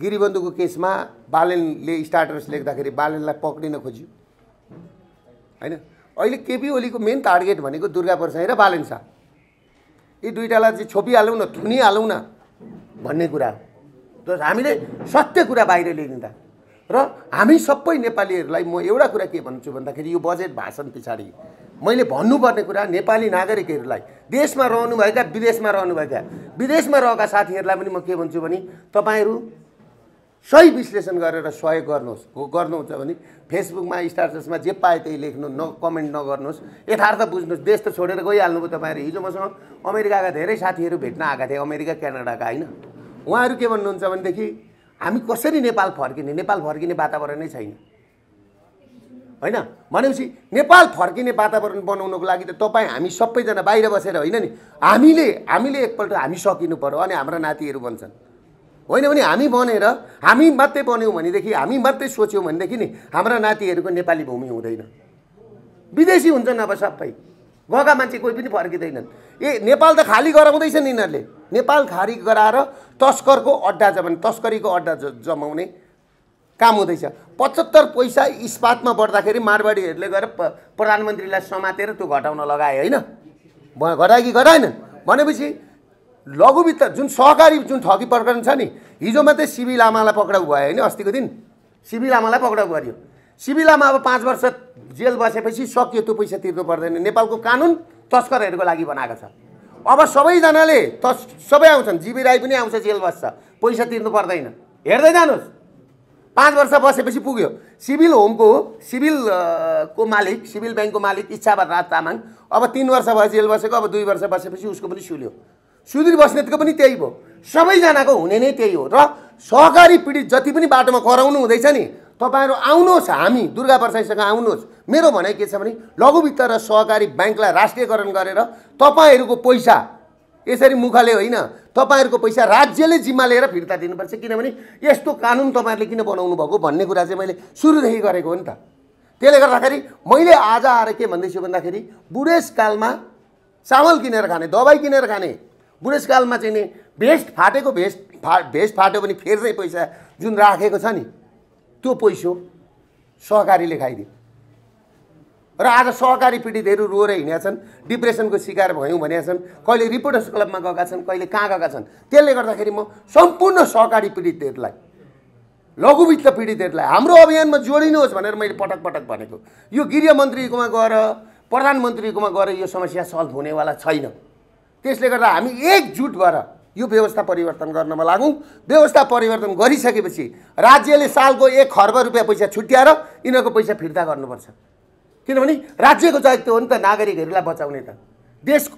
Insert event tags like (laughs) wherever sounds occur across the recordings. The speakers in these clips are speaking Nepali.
गिरिबन्धुको केसमा बालनले स्टार्टर्स लेख्दाखेरि बालनलाई पक्रिन खोज्यो। होइन? अहिले केपी ओलीको मेन टार्गेट भनेको दुर्गा प्रसाई र बालन शाह। यी दुइटालाई चाहिँ छोपिहालौँ न थुनिहालौँ न भन्ने कुरा हो। हामीले सत्य कुरा बाहिर ल्याइदिँदा। र हामी सबै नेपालीहरूलाई म एउटा कुरा के भन्छु भन्दाखेरि यो बजेट भाषण पछाडि मैले भन्नुपर्ने कुरा नेपाली नागरिकहरूलाई देशमा रहनुभएका विदेशमा रहनुभएका विदेशमा रहेका साथीहरूलाई पनि म के भन्छु भने तपाईँहरू सही विश्लेषण गरेर सहयोग गर्नुहोस्। हो गर्नुहुन्छ भने फेसबुकमा स्टाटसमा जे पाए त्यही लेख्नु न कमेन्ट नगर्नुहोस्। यथार्थ बुझ्नुहोस् देश त छोडेर गइहाल्नुभयो तपाईँहरू। हिजो मसँग अमेरिकाका धेरै साथीहरू भेट्न आएका थिए अमेरिका क्यानाडाका होइन? उहाँहरू के भन्नुहुन्छ भनेदेखि हामी कसरी नेपाल फर्किने? नेपाल फर्किने वातावरणै छैन। होइन? भनेपछि नेपाल फर्किने वातावरण बनाउनको लागि त तपाईँ हामी सबैजना बाहिर बसेर होइन नि हामीले हामीले एकपल्ट हामी सकिनु पऱ्यो अनि हाम्रा नातिहरू बन्छन्। होइन भने हामी बनेर हामी मात्रै बन्यौँ भनेदेखि हामी मात्रै सोच्यौँ भनेदेखि नि हाम्रा नातिहरूको नेपाली भूमि हुँदैन। विदेशी हुन्छन् अब सबै। गएका मान्छे कोही पनि फर्किँदैनन्। ए नेपाल त खाली गराउँदैछन् यिनीहरूले। नेपाल खाली गराएर तस्करको अड्डा जमाउने तस्करीको अड्डा जमाउने काम हुँदैछ। पचहत्तर पैसा इस्पातमा बढ्दाखेरि मारवाडीहरूले गएर प्रधानमन्त्रीलाई समातेर त्यो घटाउन लगाए होइन? घटायो कि घटाएन भनेपछि लघु वित्त जुन सहकारी जुन ठगी प्रकरण छ नि हिजो मात्रै सिबी लामालाई पक्राउ भयो होइन अस्तिको दिन? सिबी लामालाई पक्राउ गर्यो। सिबी लामा अब पाँच वर्ष जेल बसेपछि सकियो त्यो पैसा तिर्नु पर्दैन। नेपालको कानुन तस्करहरूको लागि बनाएको छ। अब सबैजनाले तस सबै आउँछन्। जिबी राई पनि आउँछ जेल बस्छ। पैसा तिर्नु पर्दैन। हेर्दै जानुहोस्। पाँच वर्ष बसेपछि पुग्यो। सिभिल होमको सिभिल को मालिक सिभिल ब्याङ्कको मालिक इच्छावर राज तामाङ अब तिन वर्ष भयो जेल बसेको अब दुई वर्ष बसेपछि उसको पनि सुल्यो। सुधीर बस्नेतको पनि त्यही भयो सबैजनाको हुने नै त्यही हो। र सहकारी पीडित जति पनि बाटोमा कराउनु हुँदैछ नि तपाईँहरू आउनुहोस् हामी दुर्गा प्रसाईसँग आउनुहोस्। मेरो भनाइ के छ भने लघु वित्त र सहकारी ब्याङ्कलाई राष्ट्रियकरण गरेर तपाईँहरूको पैसा यसरी मुखले होइन तपाईँहरूको पैसा राज्यले जिम्मा लिएर फिर्ता दिनुपर्छ। किनभने यस्तो कानुन तपाईँहरूले किन बनाउनु भएको भन्ने कुरा चाहिँ मैले सुरुदेखि गरेको हो नि त। त्यसले गर्दाखेरि मैले आज आएर के भन्दैछु भन्दाखेरि बुढेसकालमा चामल किनेर खाने दबाई किनेर खाने बुढेसकालमा चाहिँ नि भेस्ट फाटेको भेस्ट फा भेस्ट फाट्यो भने फेर्दै पैसा जुन राखेको छ नि त्यो पैसो सहकारीले खाइदियो र आज सहकारी पीडितहरू रोएर हिँडेका छन् डिप्रेसनको शिकार भयौँ भनेका छन् कहिले रिपोर्टर्स क्लबमा गएका छन् कहिले कहाँ गएका छन्। त्यसले गर्दाखेरि म सम्पूर्ण सहकारी पीडितहरूलाई लघुवित्त पीडितहरूलाई हाम्रो अभियानमा जोडिनुहोस् भनेर मैले पटक पटक भनेको। यो गृहमन्त्रीकोमा गएर प्रधानमन्त्रीकोमा गएर यो समस्या सल्भ हुनेवाला छैन। त्यसले गर्दा हामी एकजुट भएर यो व्यवस्था परिवर्तन गर्नमा लागौँ। व्यवस्था परिवर्तन गरिसकेपछि राज्यले सालको एक खर्ब रुपियाँ पैसा छुट्याएर यिनीहरूको पैसा फिर्ता गर्नुपर्छ। किनभने राज्यको दायित्व हो नि त नागरिकहरूलाई बचाउने त। देश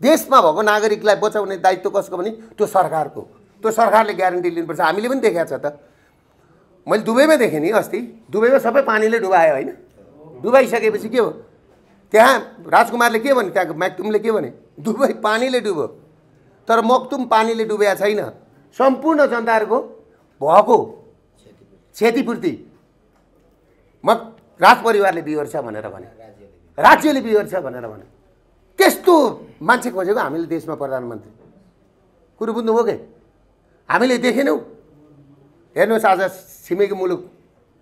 देशमा भएको नागरिकलाई बचाउने दायित्व कसको भने त्यो सरकारको त्यो सरकारले ग्यारेन्टी लिनुपर्छ। हामीले पनि देखाएको छ त। मैले दुबईमा देखेँ नि अस्ति। दुबईमा सबै पानीले डुबायो होइन। डुबाइसकेपछि के हो? त्यहाँ राजकुमारले के भने त्यहाँको म्याक्तुमले के भने? दुबई पानीले डुब्यो। तर मक्तुम पानीले डुबेको छैन। सम्पूर्ण जनताहरूको भएको क्षतिपूर्ति। म राज परिवारले बिहोर्छ भनेर भने। राज्यले बिहोर्छ भनेर भने। त्यस्तो मान्छे खोजेको हामीले देशमा प्रधानमन्त्री। कुरो बुझ्नुभयो के? हामीले देखेनौँ। हेर्नुहोस् आज छिमेकी मुलुक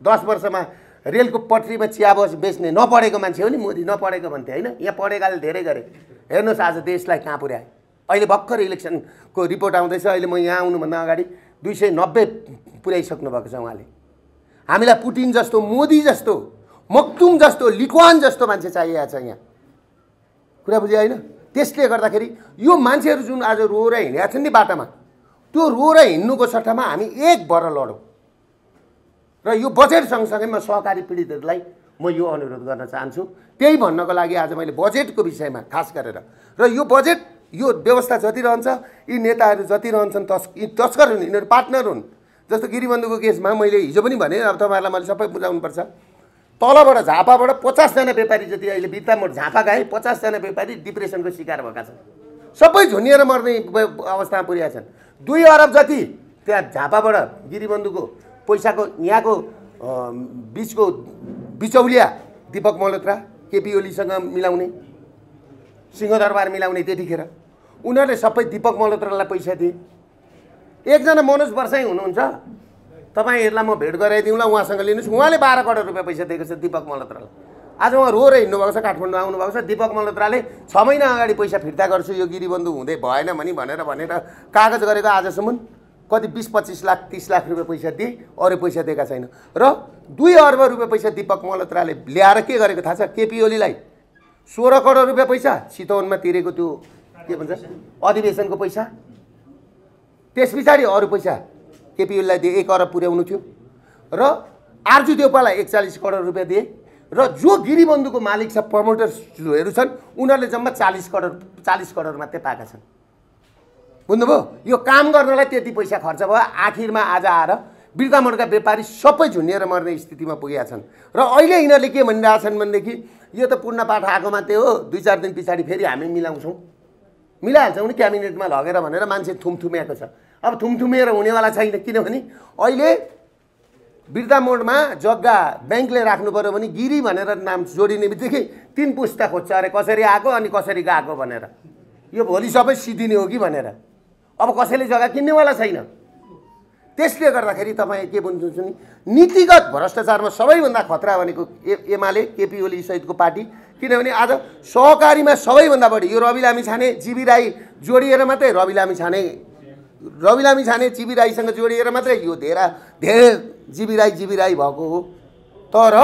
दस वर्षमा रेलको पटरीमा चिया बस बेच्ने नपढेको मान्छे हो नि मोदी नपढेको भन्थे होइन? यहाँ पढेकाले धेरै गरे। हेर्नुहोस् आज देशलाई कहाँ पुर्याए अहिले भर्खर इलेक्सनको रिपोर्ट आउँदैछ अहिले म यहाँ आउनुभन्दा अगाडि दुई सय नब्बे पुर्याइसक्नु भएको छ उहाँले। हामीलाई पुटिन जस्तो मोदी जस्तो मक्तुम जस्तो लिक्वान जस्तो मान्छे चाहिएको छ यहाँ। कुरा बुझ्यो होइन? त्यसले गर्दाखेरि यो मान्छेहरू जुन आज रोएर हिँडेका छन् नि बाटोमा त्यो रोएर हिँड्नुको सट्टामा हामी एक भएर लडौँ। र यो बजेट सँगसँगै म सहकारी पीडितहरूलाई म यो अनुरोध गर्न चाहन्छु। त्यही भन्नको लागि आज मैले बजेटको विषयमा खास गरेर र यो बजेट यो व्यवस्था जति रहन्छ यी नेताहरू जति रहन्छन् तस् यी तस्कर हुन् यिनीहरू पार्टनर हुन् जस्तो गिरिबन्धुको केसमा मैले हिजो पनि भने अब तपाईँहरूलाई मैले सबै बुझाउनुपर्छ। तलबाट झापाबाट पचासजना व्यापारी जति अहिले बित्तामोट झापा गए पचासजना व्यापारी डिप्रेसनको शिकार भएका छन्। सबै झुन्निएर मर्ने अवस्थामा पुगेका छन्। दुई अरब जति त्यहाँ झापाबाट गिरिबन्धुको पैसाको यहाँको बिचको बिचौलिया दिपक मल्होत्रा केपी ओलीसँग मिलाउने सिंहदरबार मिलाउने त्यतिखेर उनीहरूले सबै दिपक मल्होत्रालाई पैसा दिए। एकजना मनोज वर्षाई हुनुहुन्छ तपाईँहरूलाई म भेट गराइदिउँला उहाँसँग लिनुहोस्। उहाँले बाह्र करोड रुपियाँ पैसा दिएको छ दिपक मल्होत्रालाई। आज उहाँ रोएर हिँड्नुभएको छ काठमाडौँ आउनुभएको छ। दिपक मल्होत्राले छ महिना अगाडि पैसा फिर्ता गर्छु यो गिरीबन्धु हुँदै भएन भने भनेर भनेर कागज गरेको आजसम्म। कति बिस पच्चिस लाख तिस लाख रुपियाँ पैसा दिए अरू पैसा दिएका छैन। र दुई अर्ब रुपियाँ पैसा दिपक मल्होत्राले ल्याएर के गरेको थाहा छ? केपी ओलीलाई सोह्र करोड रुपियाँ पैसा चितवनमा तिरेको त्यो के भन्छ? अधिवेशनको पैसा। त्यस पछाडि अरू पैसा केपी ओलीलाई दिए एक अरब पुर्याउनु थियो। र आर्जु देउपालाई एकचालिस करोड रुपियाँ दिए। र जो गिरीबन्धुको मालिक छ प्रमोटर्सहरू छन् उनीहरूले जम्मा चालिस करोड चालिस करोड मात्रै पाएका छन्। बुझ्नुभयो? यो काम गर्नलाई त्यति पैसा खर्च भयो आखिरमा आज आएर बिर्तामोडका व्यापारी सबै झुन्डिएर मर्ने स्थितिमा पुगेका छन्। र अहिले यिनीहरूले के भनिरहेछन् भनेदेखि यो त पूर्णपाठ आएको मात्रै हो दुई चार दिन पछाडि फेरि हामी मिलाउँछौँ। मिलाइहाल्छौँ नि क्याबिनेटमा लगेर भनेर मान्छे थुमथुमिएको छ। अब थुमथुमिएर हुनेवाला छैन किनभने अहिले मोडमा जग्गा ब्याङ्कले राख्नु पऱ्यो भने गिरी भनेर नाम जोडिने बित्तिकै तिन पुस्ता खोज्छ अरे कसरी आएको अनि कसरी गएको भनेर। यो भोलि सबै सिद्धिने हो कि भनेर। अब कसैले जग्गा किन्नेवाला छैन। त्यसले गर्दाखेरि तपाईँ के भन्नुहुन्छ नि नीतिगत भ्रष्टाचारमा सबैभन्दा खतरा भनेको ए एमाले केपी ओली सहितको पार्टी। किनभने आज सहकारीमा सबैभन्दा बढी यो रवि लामी छाने जिबी राई जोडिएर मात्रै रवि लामी छाने रवि लामी छाने जिबी राईसँग जोडिएर मात्रै यो धेरै धेरै जिबी राई जिबी राई भएको हो। तर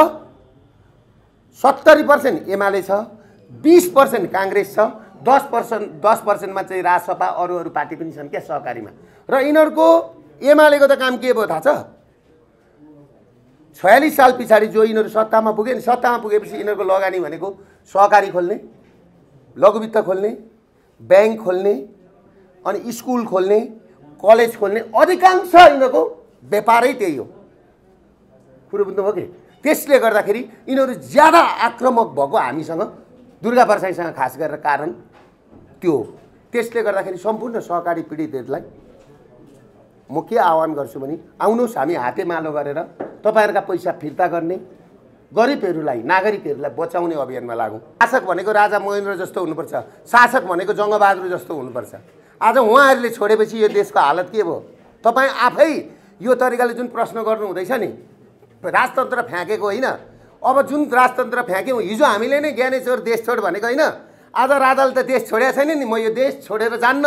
सत्तरी पर्सेन्ट एमाले छ बिस पर्सेन्ट काङ्ग्रेस छ दस पर्सेन्ट दस पर्सेन्टमा चाहिँ राजसपा अरू अरू पार्टी पनि छन् क्या सहकारीमा। र यिनीहरूको एमालेको त काम के भयो थाहा छ? छयालिस साल पछाडि जो यिनीहरू सत्तामा पुगे नि सत्तामा पुगेपछि यिनीहरूको लगानी भनेको सहकारी खोल्ने लघुवित्त खोल्ने ब्याङ्क खोल्ने अनि स्कुल खोल्ने कलेज खोल्ने अधिकांश यिनीहरूको व्यापारै त्यही हो। कुरो बुझ्नुभयो कि? त्यसले गर्दाखेरि यिनीहरू ज्यादा आक्रामक भएको हामीसँग दुर्गा परसाईसँग खास गरेर कारण त्यो त्यसले गर्दाखेरि सम्पूर्ण सहकारी पीडितहरूलाई म के आह्वान गर्छु भने आउनुहोस् हामी हातेमालो गरेर तपाईँहरूका पैसा फिर्ता गर्ने गरिबहरूलाई नागरिकहरूलाई बचाउने अभियानमा लागौँ। शासक भनेको राजा महेन्द्र जस्तो हुनुपर्छ। शासक भनेको जङ्गबहादुर जस्तो हुनुपर्छ। आज उहाँहरूले छोडेपछि यो देशको हालत के भयो? तपाईँ आफै यो तरिकाले जुन प्रश्न गर्नु हुँदैछ नि राजतन्त्र फ्याँकेको होइन। अब जुन राजतन्त्र फ्याँक्यौँ हिजो हामीले नै ज्ञानेश्वर देश छोड भनेको होइन आज राजाले त देश छोडेको छैन नि म यो देश छोडेर जान्न।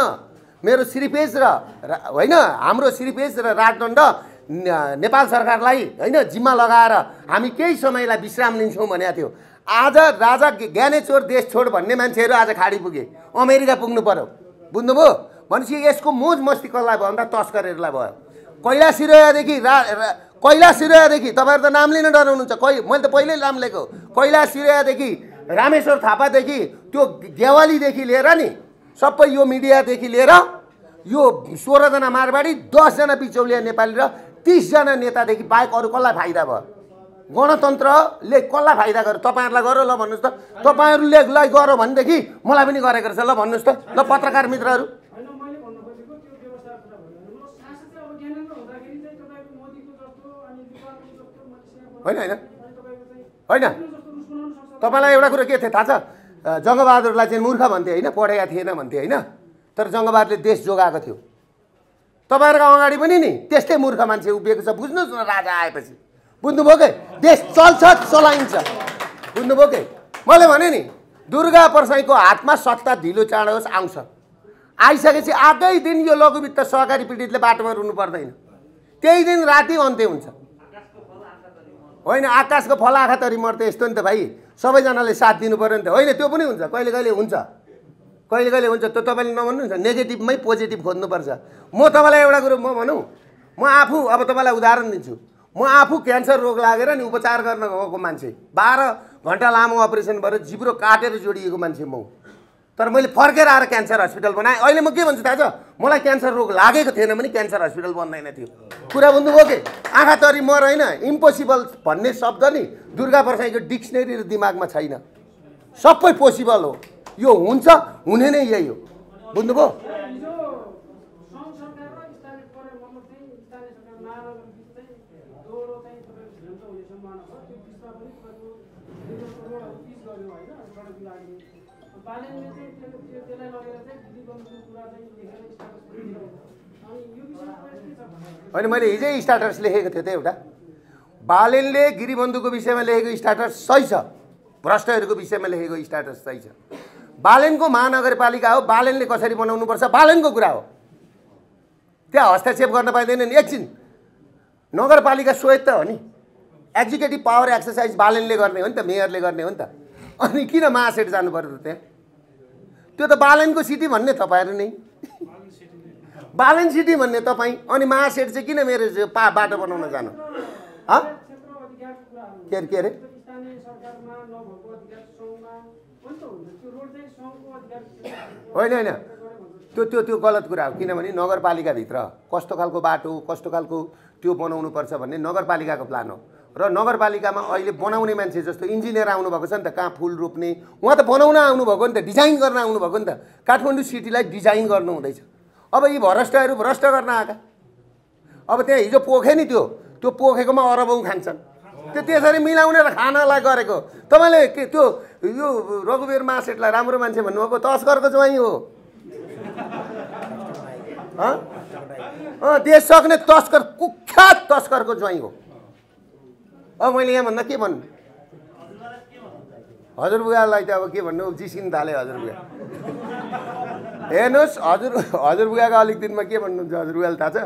मेरो श्रीपेज र होइन हाम्रो श्रीपेज र राजदण्ड नेपाल सरकारलाई होइन जिम्मा लगाएर हामी केही समयलाई विश्राम लिन्छौँ भनेको थियो। आज राजा ज्ञानेश्वर देश छोड भन्ने मान्छेहरू आज खाडी पुगे। अमेरिका पुग्नु पऱ्यो बुझ्नुभयो? भनेपछि यसको मोज मस्ती कसलाई भयो? भन्दा तस्करहरूलाई भयो। कैलाश सिरोयादेखि रा कैलाश सिरोयादेखि तपाईँहरू त नाम लिन डराउनुहुन्छ। कै मैले त पहिल्यै नाम लिएको कैलाश सिरोयादेखि रामेश्वर थापादेखि त्यो गेवालीदेखि लिएर नि सबै यो मिडियादेखि लिएर यो सोह्रजना मारवाडी दसजना बिचौलिया नेपाली र तिसजना नेतादेखि बाहेक अरू कसलाई फाइदा भयो? गणतन्त्रले कसलाई फाइदा गर्यो? तपाईँहरूलाई गर ल भन्नुहोस् त। तपाईँहरूले लाई गर भनेदेखि मलाई पनि गरेको रहेछ। ल भन्नुहोस् त। ल पत्रकार मित्रहरू। होइन होइन होइन। तपाईँलाई एउटा कुरो के थियो? थाहा छ? जङ्गबहादुरलाई चाहिँ मूर्ख भन्थे होइन पढेका थिएन भन्थे होइन तर जङ्गबहादुरले देश जोगाएको थियो। तपाईँहरूको अगाडि पनि नि त्यस्तै मूर्ख मान्छे उभिएको छ। बुझ्नुहोस् न राजा आएपछि। बुझ्नुभयो कि देश चल्छ चलाइन्छ। बुझ्नुभयो कि मैले भने नि दुर्गा पर्साईको हातमा सत्ता ढिलो चाँडो होस् आउँछ। आइसकेपछि आकै दिन यो लघुवित्त सहकारी पीडितले बाटोमा रुनु पर्दैन। त्यही दिन राति अन्त्य हुन्छ। होइन आकाशको फल आँखा तरी यस्तो नि त भाइ। सबैजनाले साथ दिनु पऱ्यो नि त। होइन त्यो पनि हुन्छ। कहिले कहिले हुन्छ। कहिले कहिले हुन्छ त्यो तपाईँले नभन्नुहुन्छ। नेगेटिभमै पोजिटिभ खोज्नुपर्छ। म तपाईँलाई एउटा कुरो म भनौँ। म आफू अब तपाईँलाई उदाहरण दिन्छु। म आफू क्यान्सर रोग लागेर नि उपचार गर्न गएको मान्छे। बाह्र घन्टा लामो अपरेसन भएर जिब्रो काटेर जोडिएको मान्छे म तर मैले फर्केर आएर क्यान्सर हस्पिटल बनाएँ। अहिले म के भन्छु थाहा छ? मलाई क्यान्सर रोग लागेको थिएन भने क्यान्सर हस्पिटल बन्दैन थियो कुरा बुझ्नुभयो कि? आँखा तरी मर होइन इम्पोसिबल भन्ने शब्द नि दुर्गा प्रसाईको डिक्सनेरी र दिमागमा छैन। सबै पोसिबल हो। यो हुन्छ हुने नै यही हो। बुझ्नुभयो होइन मैले हिजै स्टाटस लेखेको थिएँ त एउटा। बालेनले गिरिबन्धुको विषयमा लेखेको स्टाटस सही छ। भ्रष्टहरूको विषयमा लेखेको स्टाटस सही छ। बालेनको महानगरपालिका हो बालेनले कसरी बनाउनुपर्छ बालेनको कुरा हो। त्यहाँ हस्तक्षेप गर्न पाइँदैन नि एकछिन। नगरपालिका स्वायत्त हो नि। एक्जिक्युटिभ पावर एक्सर्साइज बालेनले गर्ने हो नि त मेयरले गर्ने हो नि त। अनि किन महासेठ जानु पर्यो त त्यहाँ? त्यो त बालेनको सिटी भन्ने तपाईँहरू नै। बालेन सिटी भन्ने तपाईँ अनि महासेठ चाहिँ किन मेरो पा बाटो बनाउन जानु? के अरे के अरे? होइन होइन। त्यो त्यो त्यो गलत कुरा हो किनभने नगरपालिकाभित्र कस्तो खालको बाटो कस्तो खालको त्यो बनाउनुपर्छ भन्ने नगरपालिकाको प्लान हो। र नगरपालिकामा अहिले बनाउने मान्छे जस्तो इन्जिनियर आउनुभएको छ नि त कहाँ फुल रोप्ने? उहाँ त बनाउन आउनुभएको नि त डिजाइन गर्न आउनुभएको नि त। काठमाडौँ सिटीलाई डिजाइन गर्नु हुँदैछ। अब यी भ्रष्टहरू भ्रष्ट गर्न आएका। अब त्यहाँ हिजो पोखे नि त्यो। त्यो पोखेकोमा अरबौँ खान्छन्। त्यो त्यसरी मिलाउने र खानालाई गरेको। तपाईँले के त्यो यो रघुवीर मासेटलाई राम्रो मान्छे भन्नुभएको? तस्करको ज्वाइँ हो। देश सक्ने तस्कर कुख्यात तस्करको ज्वाइँ हो। अब मैले यहाँभन्दा के भन्नु? हजुरबुवालाई त अब के भन्नु? जिसिन थाल्यो हजुरबुवा हेर्नुहोस् हजुर हजुरबुवाको अलिक दिनमा के भन्नुहुन्छ? हजुरबुवाले थाहा छ?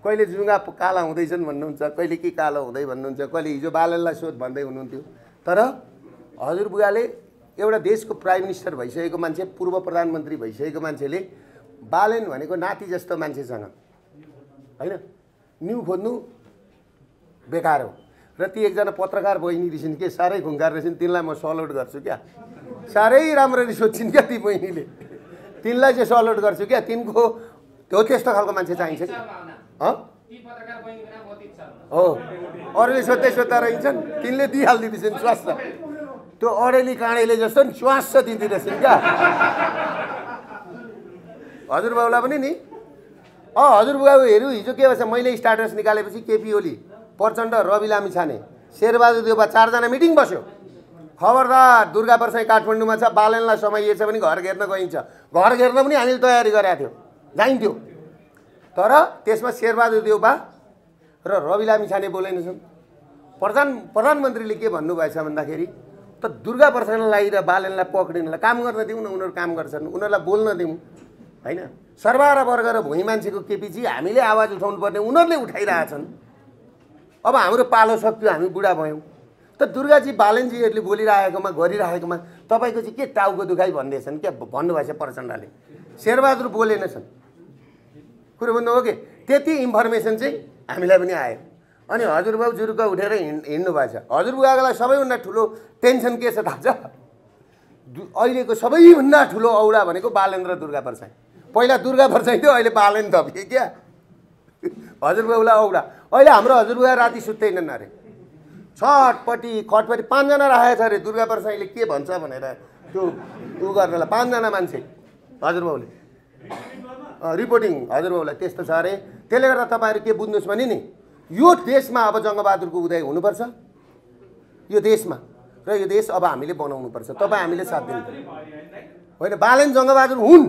कहिले जुङ्गा काला हुँदैछन् भन्नुहुन्छ कहिले के कालो हुँदै भन्नुहुन्छ कहिले हिजो बालनलाई सोध भन्दै हुनुहुन्थ्यो। तर हजुरबुवाले एउटा देशको प्राइम मिनिस्टर भइसकेको मान्छे पूर्व प्रधानमन्त्री भइसकेको मान्छेले बालेन भनेको नाति जस्तो मान्छेसँग होइन? न्यु खोज्नु बेकार हो। र ती एकजना पत्रकार बहिनी रहेछन् के? साह्रै खुङ्गार रहेछन् तिनलाई म सलोट गर्छु क्या? साह्रै राम्ररी सोध्छिन् क्या ती बहिनीले? तिनलाई चाहिँ सलोट गर्छु क्या तिनको त्यो त्यस्तो खालको मान्छे चाहिन्छ कि हँ? अरूले सोध्दै सोद्धा रहन्छन् तिनले दिइहालिदिँदैछन् स्वास्थ त्यो अडेली काँडेले जस्तो नि दिँदो रहेछन् क्या। हजुरबाउलाई पनि नि। अँ हजुरबाउ हेऱ्यो हिजो के भएछ मैले स्टाटस निकालेपछि केपी ओली प्रचण्ड रवि लामी छाने शेरबहादुर देउबा चारजना मिटिङ बस्यो। खबरदार दुर्गा वर्षै काठमाडौँमा छ बालनलाई समाइएछ भने घर घेर्न गइन्छ। घर घेर्न पनि हामीले तयारी गरेका थियौँ। जाइन्थ्यो। तर त्यसमा शेरबहादुर देउबा र रवि लामी छाने। बोलेनछन् प्रधान प्रधानमन्त्रीले के भन्नुभएछ भन्दाखेरि त दुर्गा प्रसादलाई र बालनलाई पक्रिनलाई काम गर्न दिउँ न उनीहरू काम गर्छन्। उनीहरूलाई बोल्न दिउँ। होइन? सर्वहारा वर्ग र भुइँ मान्छेको केपिची हामीले आवाज उठाउनु पर्ने उनीहरूले उठाइरहेछन्। अब हाम्रो पालो सक्यो हामी बुढा भयौँ। त दुर्गाजी बालनजीहरूले बोलिरहेकोमा गरिरहेकोमा तपाईँको चाहिँ के टाउको दुखाइ भन्दैछन्? क्या भन्नुभएछ प्रचण्डले? शेरबहादुर बोलेनछन् कुरो भन्नु हो कि? त्यति इन्फर्मेसन चाहिँ हामीलाई पनि आयो। अनि हजुरबाउ जुरुक्क उठेर हिँड हिँड्नु भएको छ सबैभन्दा ठुलो टेन्सन के छ थाहा छ? अहिलेको सबैभन्दा ठुलो औडा भनेको बालेन्द्र दुर्गा प्रसाई। पहिला दुर्गा प्रसाई थियो अहिले बालेन थपिए क्या? हजुरबाउलाई औडा। अहिले हाम्रो हजुरबुवा राति सुत्दैनन् अरे। छटपट्टि खटपट्टि पाँचजना राखेको छ अरे दुर्गा प्रसाईले के भन्छ भनेर। त्यो उ गर्नलाई पाँचजना मान्छे। हजुरबाउले रिपोर्टिङ हजुरबाउलाई त्यस्तो छ अरे। त्यसले गर्दा तपाईँहरू के बुझ्नुहोस् भने नि यो देशमा अब जङ्गबहादुरको उदय हुनुपर्छ। यो देशमा। र यो देश अब हामीले बनाउनुपर्छ। तपाईँ हामीले साथ दिनु। होइन बालेन जङ्गबहादुर हुन्।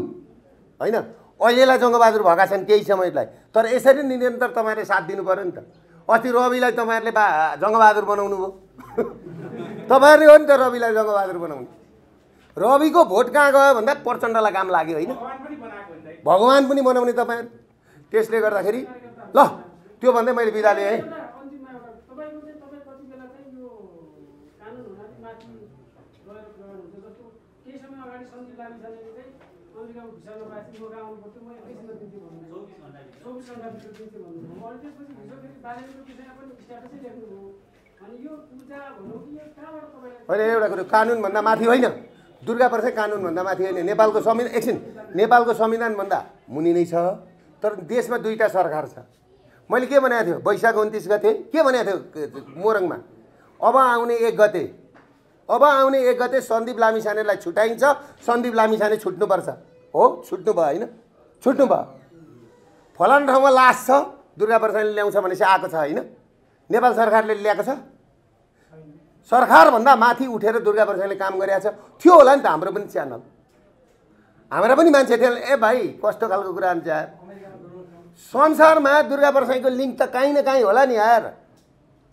होइन अहिलेलाई जङ्गबहादुर भएका छन् केही समयलाई। तर यसरी निरन्तर तपाईँहरूले साथ दिनु पऱ्यो नि त। अस्ति रविलाई तपाईँहरूले बा जङ्गबहादुर बनाउनु भयो। तपाईँहरूले हो नि त रविलाई जङ्गबहादुर बनाउनु। रविको भोट कहाँ गयो भन्दा प्रचण्डलाई काम लाग्यो होइन। भगवान् पनि बनाउने तपाईँहरू त्यसले गर्दाखेरि ल त्यो भन्दै मैले बिदा लिएँ है। दिन्थेँ भन्नुभयो अनि त्यसपछि हिजो फेरि विषयमा पनि स्ट्याटसै लेख्नुभयो होइन एउटा कुरो कानुनभन्दा माथि होइन दुर्गा प्रसाद कानुनभन्दा माथि होइन नेपालको संविधान एकछिन नेपालको संविधानभन्दा मुनि नै छ तर देशमा दुईवटा सरकार छ मैले के भनेको थियो वैशाख उन्तिस गते के भनेको थियो मोरङमा अब आउने एक गते अब आउने एक गते सन्दीप लामिछानेलाई छुट्याइन्छ सन्दीप लामिछाने छुट्नुपर्छ हो छुट्नु भयो होइन छुट्नु भयो फलानु ठाउँमा लास छ दुर्गा प्रसादले ल्याउँछ भनेपछि आएको छ होइन? नेपाल सरकारले ल्याएको छ? सरकारभन्दा माथि उठेर दुर्गा प्रसादले काम गरेको छ थियो होला नि त हाम्रो पनि च्यानल। हाम्रा पनि मान्छे थियो ए भाइ कस्तो खालको कुरा हुन्छ संसारमा दुर्गा प्रसाईको लिङ्क त काहीँ न काहीँ होला नि यार।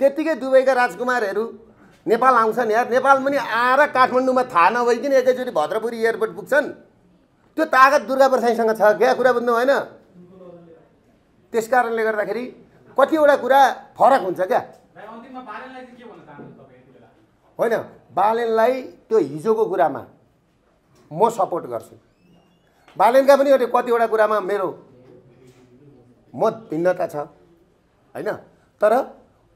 त्यत्तिकै दुबईका राजकुमारहरू नेपाल आउँछन् यार। नेपाल पनि आएर काठमाडौँमा थाहा नभइकन एकैचोटि भद्रपुरी एयरपोर्ट पुग्छन्। त्यो तागत दुर्गा प्रसाईसँग छ क्या? कुरा बुझ्नु होइन त्यस कारणले गर्दाखेरि कतिवटा कुरा फरक हुन्छ क्या। होइन बालेनलाई त्यो हिजोको कुरामा म सपोर्ट गर्छु। बालेनका पनि एउटा कतिवटा कुरामा मेरो मत भिन्नता छ होइन? तर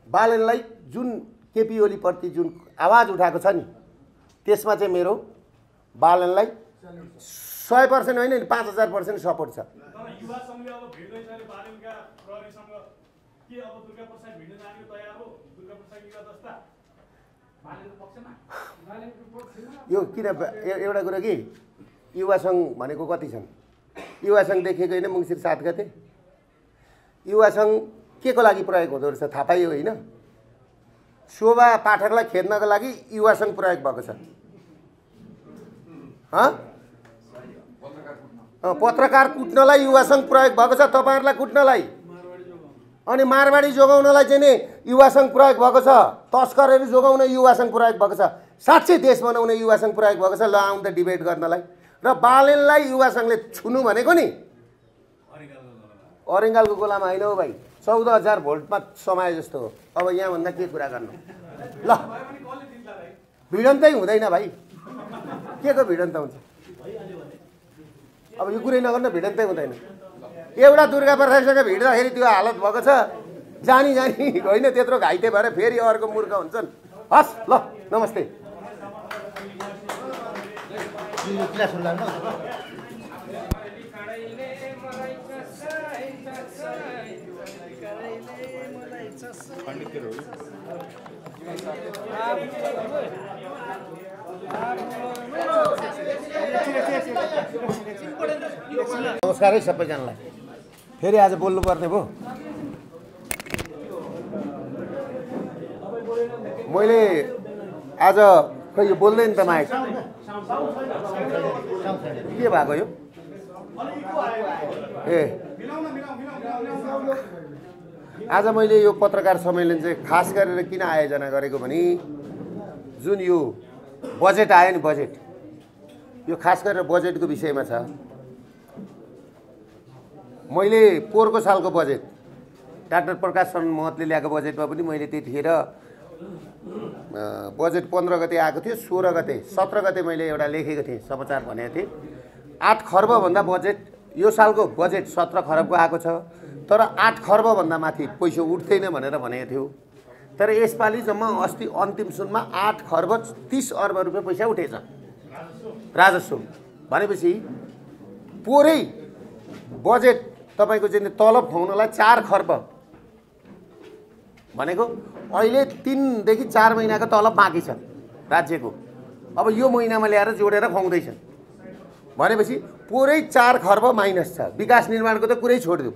बालेनलाई जुन केपी ओलीप्रति जुन आवाज उठाएको छ नि त्यसमा चाहिँ मेरो बालनलाई सय पर्सेन्ट होइन नि पाँच हजार पर्सेन्ट सपोर्ट छ। युवा सङ्घले अब भिड्दैछ अरे बालेनका प्रहरीसँग के अब दुर्गा प्रसाद भिड्न जाने तयार हो? दुर्गा प्रसाद युवा जस्ता। यो किन एउटा कुरा कि? युवा सङ्घ भनेको कति छन्? युवा सङ्घ देखेको होइन मङ्सिर सात गते? युवा सङ्घ के को लागि प्रयोग हुँदो रहेछ थाहा पाइयो होइन? शोभा पाठकलाई खेद्नको लागि युवा सङ्घ प्रयोग भएको छ। पत्रकार कुट्नलाई युवा सङ्घ प्रयोग भएको छ तपाईँहरूलाई कुट्नलाई? अनि मारवाडी जोगाउनलाई चाहिँ नि युवा सङ्घ प्रयोग भएको छ तस्करहरू जोगाउन युवा सङ्घ प्रयोग भएको छ साँच्चै देश बनाउने युवा सङ्घ प्रयोग भएको छ ल आउँ त डिबेट गर्नलाई। र बालेनलाई युवा सङ्घले छुनु भनेको नि? अरेङ्गालको गोलामा होइन हौ भाइ चौध हजार भोल्टमा समाए जस्तो हो। अब यहाँभन्दा के कुरा गर्नु? ल भिडन्तै हुँदैन भाइ। के को भिडन्त हुन्छ? अब यो कुरै नगर्न भिडन्तै हुँदैन। एउटा दुर्गा प्रसादसँग भिड्दाखेरि त्यो हालत भएको छ। जानी जानी (laughs) होइन त्यत्रो घाइते भएर फेरि अर्को मूर्ख हुन्छन्। हस् ल नमस्ते। नमस्कार है सबैजनालाई। फेरि आज बोल्नुपर्ने भयो। मैले आज खै यो बोल्दैन त माइक के भएको यो? ए। आज मैले यो पत्रकार सम्मेलन चाहिँ खास गरेर किन आयोजना गरेको भने जुन यो बजेट आयो नि बजेट। यो खास गरेर बजेटको विषयमा छ। मैले पोहोरको सालको बजेट डाक्टर प्रकाश शरण महतले ल्याएको बजेटमा पनि मैले त्यतिखेर बजेट पन्ध्र गते आएको थियो सोह्र गते सत्र गते मैले एउटा लेखेको थिएँ समाचार भनेको थिएँ। आठ खर्बभन्दा बजेट यो सालको बजेट सत्र खरबको आएको छ तर आठ खर्बभन्दा माथि पैसा उठ्दैन भनेर भनेको थियो। तर यसपालि जम्मा अस्ति अन्तिम सुनमा आठ खर्ब तिस अर्ब रुपियाँ पैसा उठेछ। राजस्व। भनेपछि पोरै बजेट तपाईँको चाहिँ तलब खुवाउनलाई चार खर्ब। भनेको अहिले तिनदेखि चार महिनाको तलब बाँकी छ राज्यको। अब यो महिनामा ल्याएर जोडेर खुवाउँदैछन्। भनेपछि पुरै चार खर्ब माइनस छ। विकास निर्माणको त कुरै छोडिदिउँ।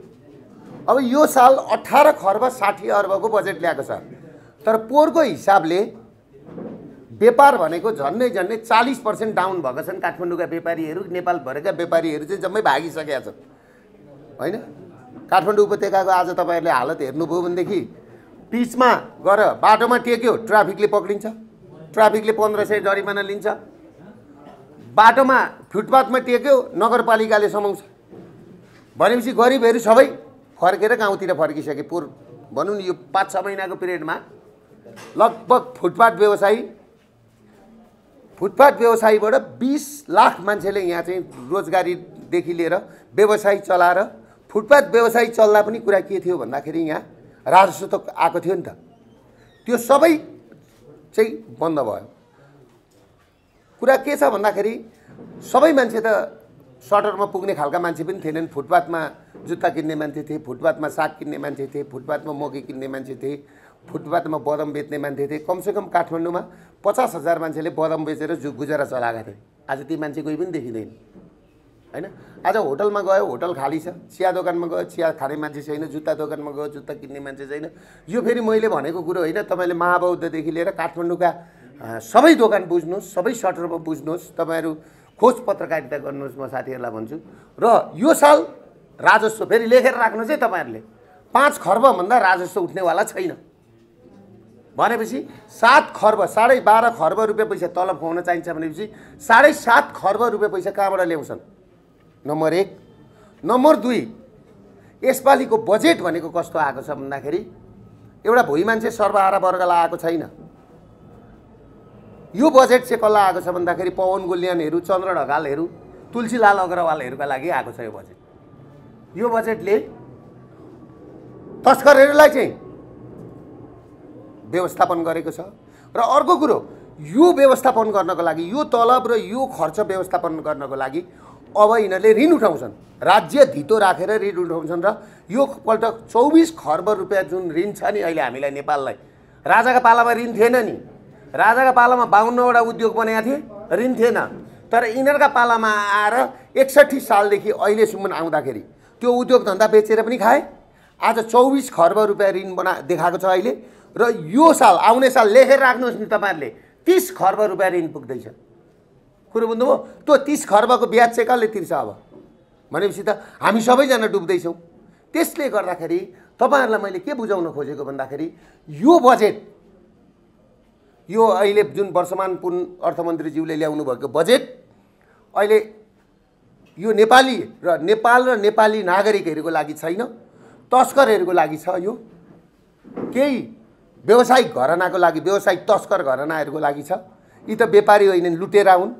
अब यो साल अठार खर्ब साठी अर्बको बजेट ल्याएको छ। तर पोहोरको हिसाबले व्यापार भनेको झन्डै झन्डै चालिस पर्सेन्ट डाउन भएको छन् काठमाडौँका व्यापारीहरू नेपालभरका व्यापारीहरू चाहिँ जम्मै भागिसकेका छन्। होइन? काठमाडौँ उपत्यकाको आज तपाईँहरूले हालत हेर्नुभयो भनेदेखि पिचमा गएर बाटोमा टेक्यो ट्राफिकले पक्रिन्छ। ट्राफिकले पन्ध्र सय जरिमाना लिन्छ। बाटोमा फुटपाथमा टेक्यो नगरपालिकाले समाउँछ। भनेपछि गरिबहरू सबै फर्केर गाउँतिर फर्किसके। पोहोर भनौँ न यो पाँच छ महिनाको पिरियडमा लगभग फुटपाथ व्यवसायी फुटपाथ व्यवसायीबाट बिस लाख मान्छेले यहाँ चाहिँ रोजगारीदेखि लिएर व्यवसाय चलाएर फुटपाथ व्यवसाय चल्दा पनि कुरा के थियो भन्दाखेरि यहाँ राजस्व त आएको थियो नि त। त्यो सबै चाहिँ बन्द भयो। कुरा के छ भन्दाखेरि सबै मान्छे त सटरमा पुग्ने खालका मान्छे पनि थिएनन्। फुटपाथमा जुत्ता किन्ने मान्छे थिए फुटपाथमा साग किन्ने मान्छे थिए फुटपाथमा मकै किन्ने मान्छे थिए। फुटपाथमा बदम बेच्ने मान्छे थिए। कमसेकम काठमाडौँमा पचास हजार मान्छेले बदम बेचेर जु गुजारा चलाएका थिए। आज ती मान्छे कोही पनि देखिँदैन। होइन? आज होटलमा गयो होटल खाली छ। चिया दोकानमा गयो चिया खाने मान्छे छैन जुत्ता दोकानमा गयो जुत्ता किन्ने मान्छे छैन। यो फेरि मैले भनेको कुरो होइन तपाईँले महाबौद्धदेखि लिएर काठमाडौँका सबै दोकान बुझ्नुहोस् सबै सटरमा बुझ्नुहोस्। तपाईँहरू खोज पत्रकारिता गर्नुहोस् म साथीहरूलाई भन्छु। र यो साल राजस्व फेरि लेखेर राख्नुहोस् है तपाईँहरूले। पाँच खर्बभन्दा राजस्व उठ्नेवाला छैन। भनेपछि सात खर्ब साढे बाह्र खर्ब रुपियाँ पैसा तलब खुवाउन चाहिन्छ भनेपछि साढे सात खर्ब रुपियाँ पैसा कहाँबाट ल्याउँछन्? नम्बर एक। नम्बर दुई यसपालिको बजेट भनेको कस्तो आएको छ भन्दाखेरि एउटा भुइँ मान्छे सर्वहारा वर्गलाई आएको छैन। यो बजेट चाहिँ कसलाई आएको छ भन्दाखेरि पवन गुल्यानहरू चन्द्र ढकालहरू तुलसीलाल अग्रवालहरूका लागि आएको छ यो बजेट। यो बजेटले तस्करहरूलाई चाहिँ व्यवस्थापन गरेको छ। र अर्को कुरो यो व्यवस्थापन गर्नको लागि यो तलब र यो खर्च व्यवस्थापन गर्नको लागि अब यिनीहरूले ऋण उठाउँछन्। राज्य धितो राखेर ऋण उठाउँछन् र यो पल्ट चौबिस खर्ब रुपियाँ जुन ऋण छ नि अहिले हामीलाई नेपाललाई राजाका पालामा ऋण थिएन नि। राजाका पालामा बाहन्नवटा उद्योग बनाएका थिए ऋण थिएन। तर यिनीहरूका पालामा आएर एकसट्ठी सालदेखि अहिलेसम्म आउँदाखेरि त्यो उद्योग धन्दा बेचेर पनि खाए। आज चौबिस खर्ब रुपियाँ ऋण बना देखाएको छ अहिले। र यो साल आउने साल लेखेर राख्नुहोस् नि तपाईँहरूले। तिस खर्ब रुपियाँ ऋण पुग्दैछ। कुरो बुझ्नुभयो? त्यो तिस खर्बको ब्याज चाहिँ कसले तिर्छ अब? भनेपछि त हामी सबैजना डुब्दैछौँ। त्यसले गर्दाखेरि तपाईँहरूलाई मैले के बुझाउन खोजेको भन्दाखेरि यो बजेट यो अहिले जुन वर्षमान पुन अर्थमन्त्रीज्यूले ल्याउनु भएको बजेट अहिले यो नेपाली र नेपाल र नेपाली नागरिकहरूको लागि छैन तस्करहरूको लागि छ यो। केही व्यवसायिक घरनाको लागि व्यवसायिक तस्कर घरनाहरूको लागि छ। यी त व्यापारी होइनन् लुटेरा हुन्।